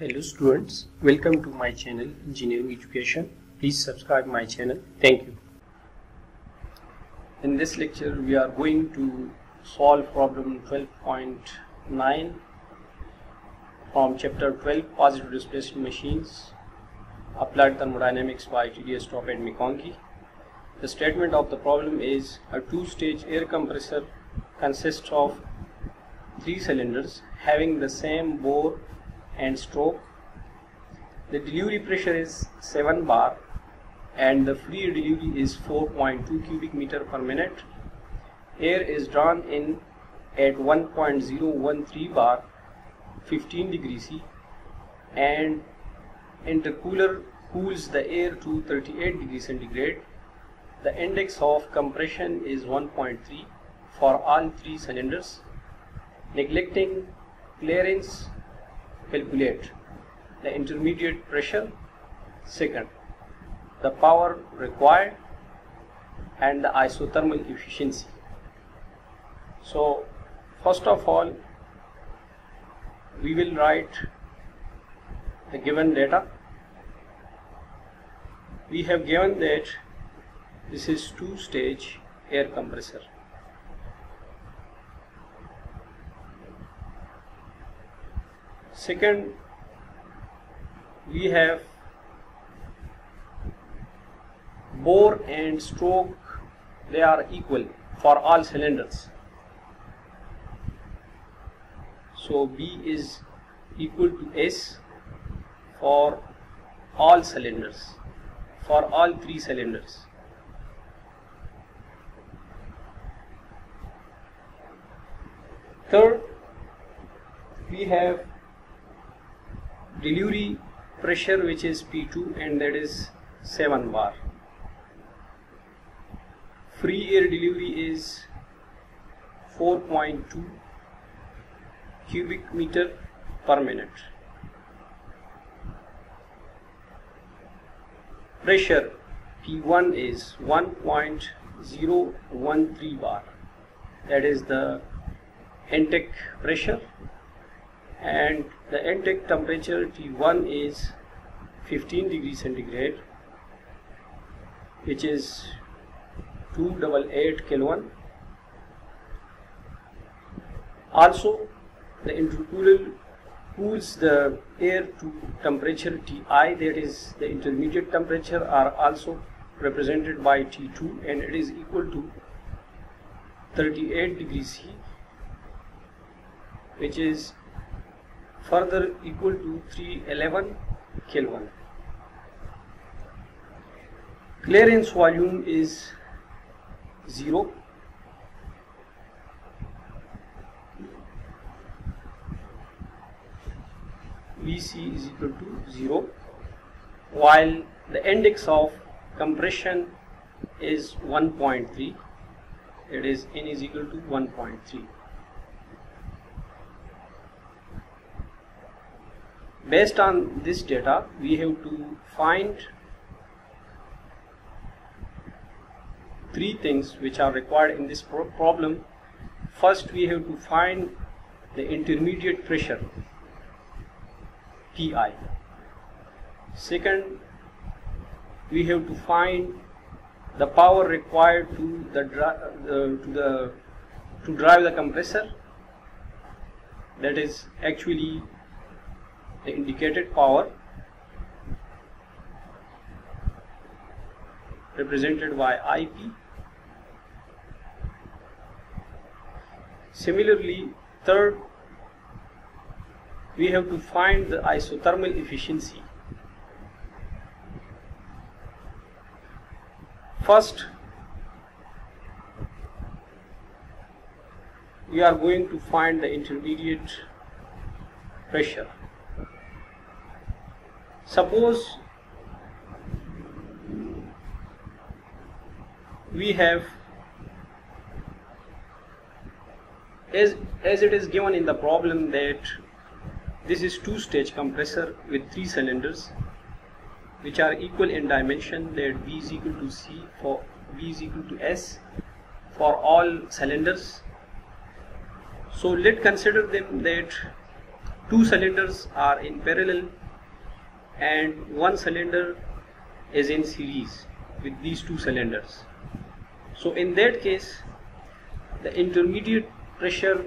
Hello students, welcome to my channel Engineering Education. Please subscribe my channel. Thank you. In this lecture we are going to solve problem 12.9 from chapter 12 positive displacement machines applied thermodynamics by T.D. Eastop and McConkey. The statement of the problem is a two-stage air compressor consists of three cylinders having the same bore and stroke. The delivery pressure is 7 bar and the free delivery is 4.2 cubic meter per minute. Air is drawn in at 1.013 bar 15 degree C and intercooler cools the air to 38 degree centigrade. The index of compression is 1.3 for all three cylinders. Neglecting clearance calculate the intermediate pressure second the power required and the isothermal efficiency. So first of all we will write the given data. We have given that this is two stage air compressor second we have bore and stroke they are equal for all cylinders. So B is equal to S for all cylinders for all three cylinders. Third we have delivery pressure which is P2 and that is 7 bar. Free air delivery is 4.2 cubic meter per minute. Pressure P1 is 1.013 bar that is the intake pressure and the intake temperature T1 is 15 degree centigrade which is 288 Kelvin. Also the intercooler cools the air to temperature Ti that is the intermediate temperature are also represented by T2 and it is equal to 38 degrees C which is further equal to 311 Kelvin. Clearance volume is 0. Vc is equal to 0 while the index of compression is 1.3 it is n is equal to 1.3 based on this data we have to find three things which are required in this pro problem. First we have to find the intermediate pressure Ti second we have to find the power required to the uh, to the to drive the compressor. That is actually the indicated power represented by IP. Similarly, third, we have to find the isothermal efficiency. First, we are going to find the intermediate pressure suppose we have as as it is given in the problem that this is two stage compressor with three cylinders which are equal in dimension that V is equal to C for V is equal to S for all cylinders. So let consider them that two cylinders are in parallel and one cylinder is in series with these two cylinders. So in that case the intermediate pressure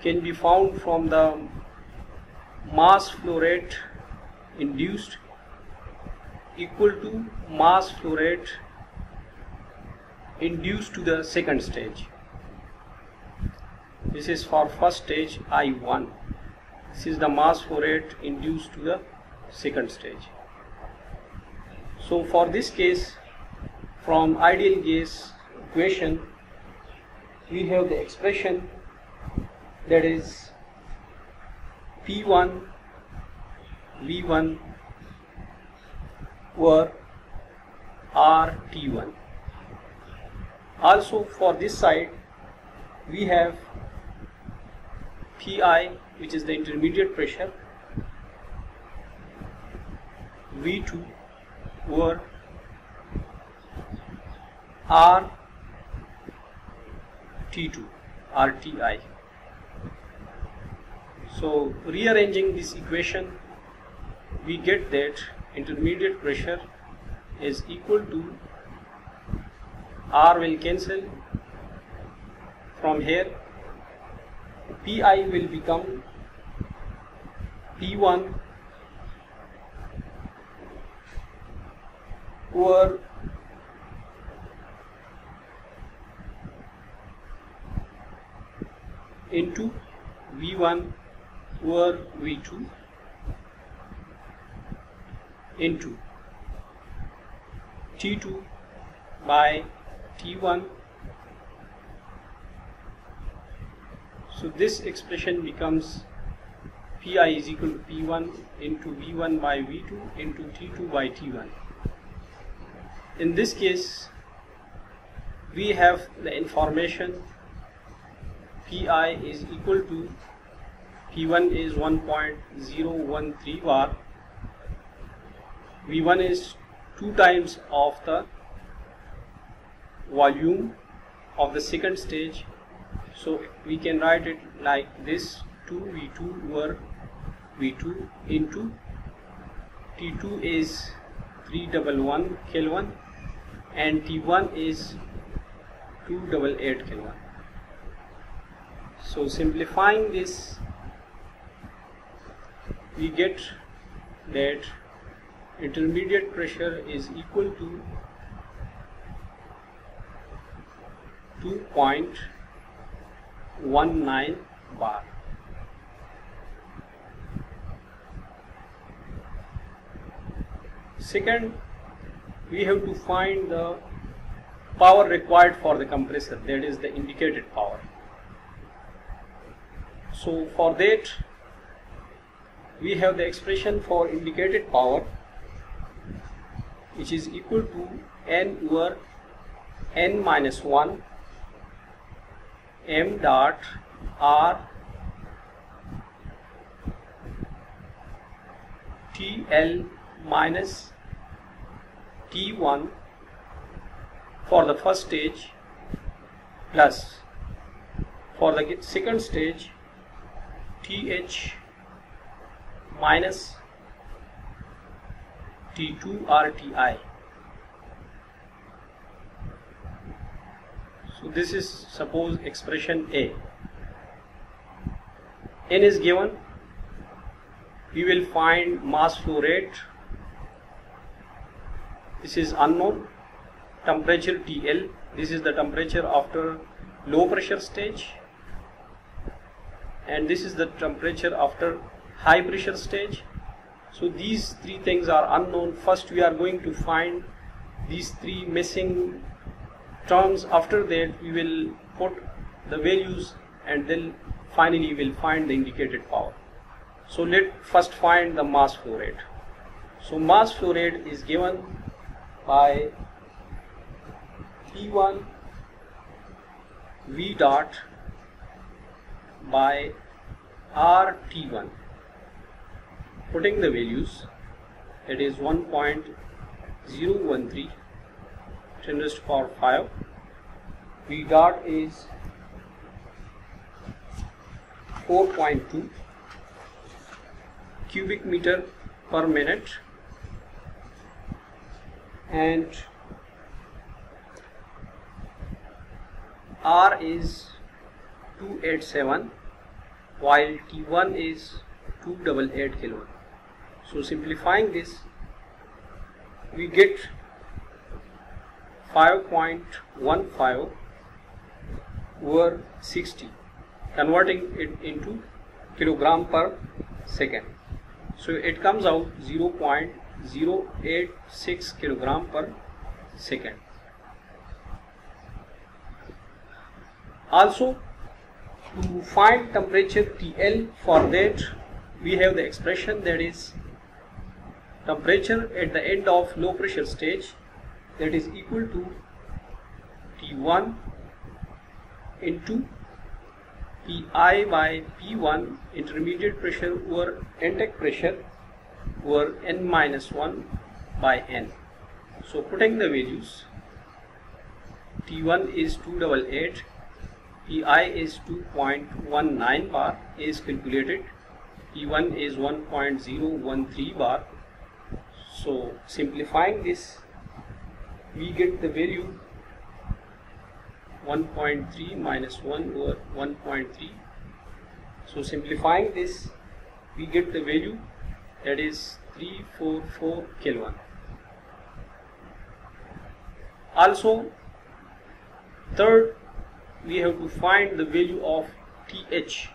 can be found from the mass flow rate induced equal to mass flow rate induced to the second stage. This is for first stage I1 this is the mass flow rate induced to the second stage. So for this case from ideal gas equation we have the expression that is P1 V1 were RT1 also for this side we have Pi which is the intermediate pressure V2 over R T2 RTI so rearranging this equation we get that intermediate pressure is equal to R will cancel from here Pi will become P1 over into V1 over V2 into T2 by T1 so this expression becomes Pi is equal to P1 into V1 by V2 into T2 by T1 in this case we have the information Pi is equal to P1 is 1.013 bar. V1 is 2 times of the volume of the second stage so we can write it like this. 2 V2 over V2 into T2 is 311 Kelvin and T1 is 288 Kelvin so simplifying this we get that intermediate pressure is equal to 2.19 bar. Second we have to find the power required for the compressor that is the indicated power. So for that we have the expression for indicated power which is equal to n over n minus 1 m dot r TL minus T1 for the first stage plus for the second stage TH minus T2 RTI. So this is suppose expression A. N is given. We will find mass flow rate. This is unknown. Temperature TL. This is the temperature after low pressure stage. And this is the temperature after high pressure stage so these three things are unknown first we are going to find these three missing terms after that we will put the values and then finally we will find the indicated power. So let first find the mass flow rate. So mass flow rate is given by P1 V dot by RT1 putting the values it is 1.013 10 raised to power 5 V dot is 4.2 cubic meter per minute and R is 287 while T1 is 288 kilowatt. So simplifying this we get 5.15 over 60 converting it into kilogram per second. So it comes out 0.086 kilogram per second. Also to find temperature TL for that we have the expression that is temperature at the end of low pressure stage that is equal to T1 into Pi by P1 intermediate pressure over intake pressure over n minus 1 by n. So putting the values T1 is 288 Pi is 2.19 bar is calculated P1 is 1.013 bar so simplifying this we get the value 1.3 minus 1 over 1.3 so simplifying this we get the value that is 344 Kelvin also third we have to find the value of TH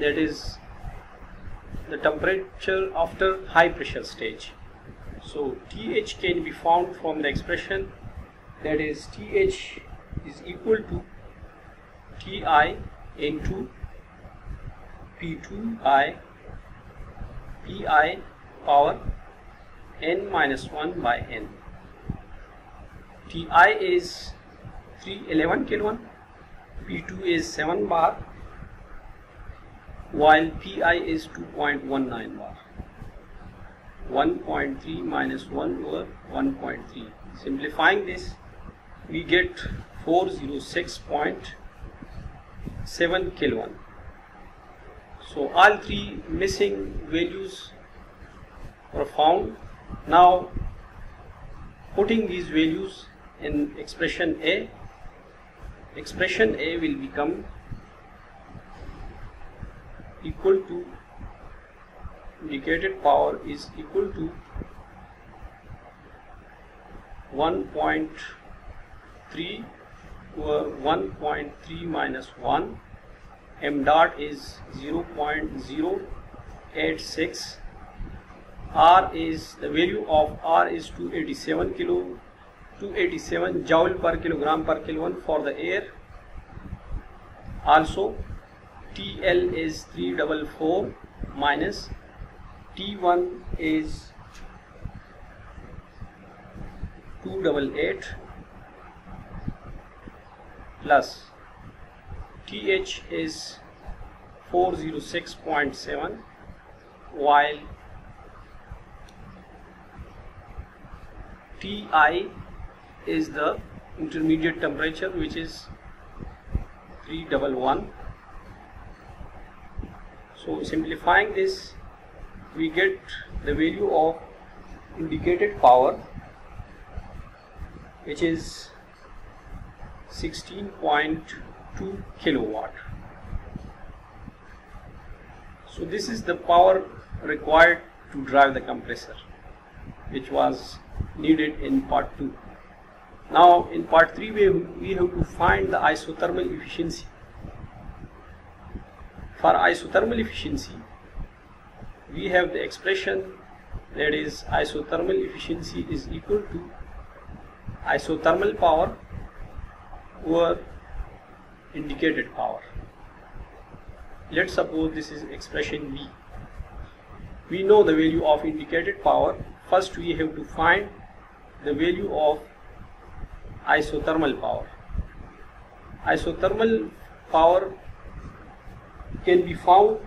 that is the temperature after high pressure stage so TH can be found from the expression that is TH is equal to Ti into P2I Pi power n minus 1 by n. Ti is 311 Kelvin, P2 is 7 bar, while Pi is 2.19 bar. 1.3 minus 1 over 1.3. Simplifying this, we get 406.7 Kelvin. So all three missing values were found. Now putting these values in expression A, expression A will become equal to indicated power is equal to 1.3 over 1.3 minus 1 m dot is 0.086 r is the value of r is 287 kilo 287 joule per kilogram per kelvin for the air. Also TL is 344 minus T1 is 288 plus TH is 406.7 while TI is the intermediate temperature which is 311 so simplifying this we get the value of indicated power which is 16.2 kilowatt. So this is the power required to drive the compressor which was needed in part 2 now in part 3 we, we have to find the isothermal efficiency. For isothermal efficiency we have the expression that is isothermal efficiency is equal to isothermal power over indicated power. Let's suppose this is expression V. We know the value of indicated power. First we have to find the value of isothermal power. Isothermal power can be found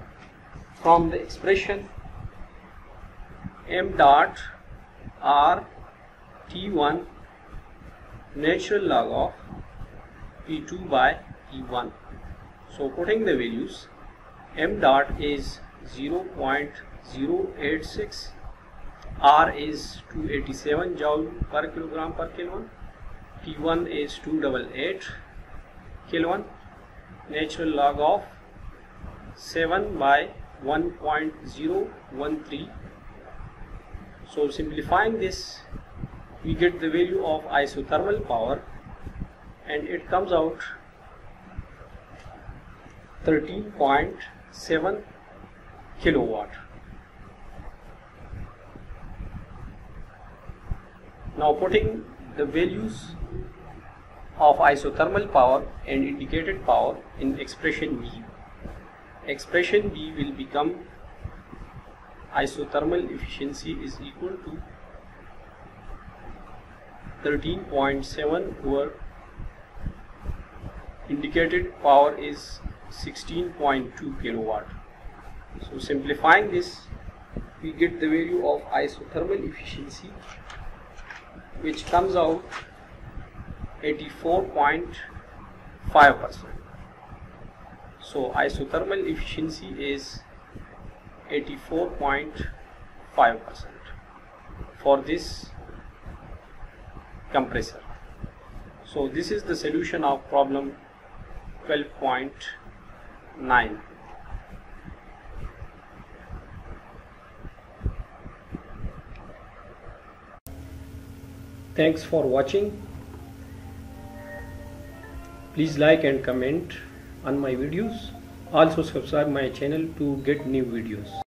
from the expression m dot r t1 natural log of p2 by p1 so putting the values m dot is 0.086 R is 287 joule per kilogram per Kelvin T1 is 288 Kelvin natural log of 7 by 1.013 so simplifying this we get the value of isothermal power and it comes out 13.7 kilowatt. Now putting the values of isothermal power and indicated power in expression B expression B will become isothermal efficiency is equal to 13.7 over indicated power is 16.2 kilowatt. So simplifying this we get the value of isothermal efficiency which comes out 84.5 percent. So isothermal efficiency is 84.5 percent for this compressor. So this is the solution of problem 12.9 thanks for watching. Please like and comment on my videos also subscribe my channel to get new videos